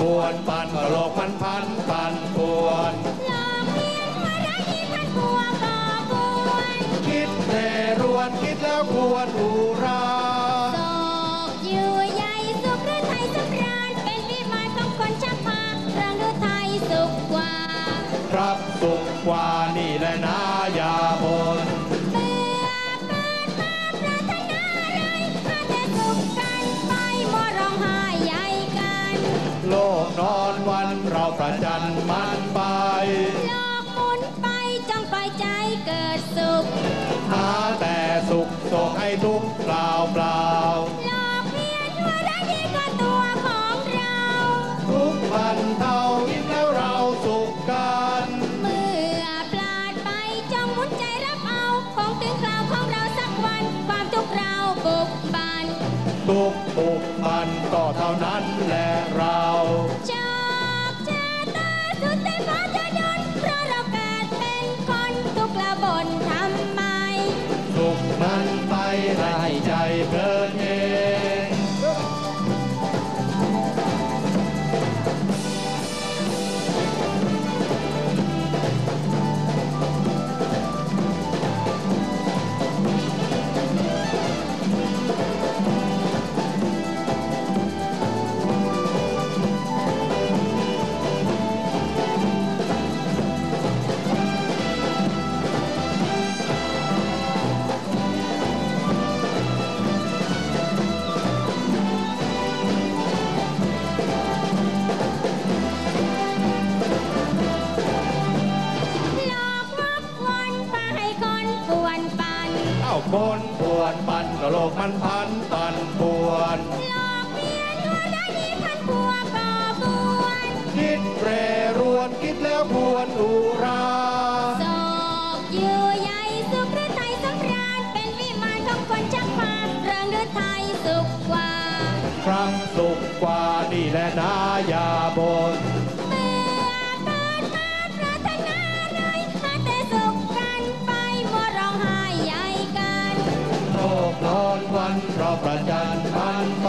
ปวนปันก็โลกมันพันปันปวนหลอกเลียนว่าร้ายดีพันพัวก่อกวนคิดเทรวนคิดแล้วควรอุร ประจันมันไป โลกหมุนไปจงปล่อยใจเกิดสุข หาแต่สุขโศกให้ทุกข์เปล่าเปล่าหลอกเพียนว่าร้ายดีกว่าตัวของเรา ทุกข์บันเทายิ้มแล้วเราสุขกัน เมื่อปลาดไปจงหมุนใจรับเอาคงถึงคราวของเราสักวัน ความทุกข์เราบุกบัน ทุกข์ปุกมันก็เท่านั้นแหละ นเอ้าคนปวนปันก็โลกมันพันปันปวนหลอกเพียนว่าได้ดีพันพัวก่อกวนคิดเรรวนคิดแล้วควรอุราโศกอยู่ใหญ่สุขหรือไทยสำราญเป็นวิมานของคนชักพาเรื่องหรือไทยสุขกว่า ครั้งสุขกว่านี่แหละนะอย่าบน อนวันเราประจันมันไป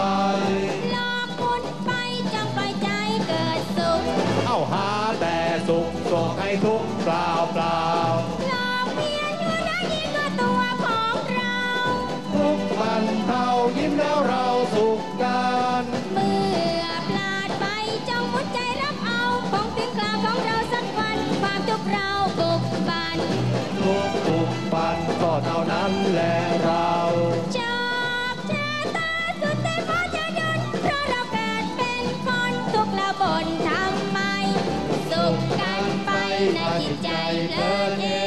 หลอกคุณไปจงปล่อยใจเกิดสุขเอ้าหาแต่สุขโศกให้ทุกข์เปล่าเปล่าหลอกเพียนว่าได้ดีกว่าตัวของเรา ทุกข์มันเท่ายิ้มแล้วเราสุขกันเมื่อปลาดไปจงมุดใจรับเอาคงถึงคราวของเราสักวัน ความทุกข์เราบุกบันทุกข์ทุกข์ปันก็เท่านั้นแหละเรา คนทำไมสุขกันไปในจิตใจเพลิ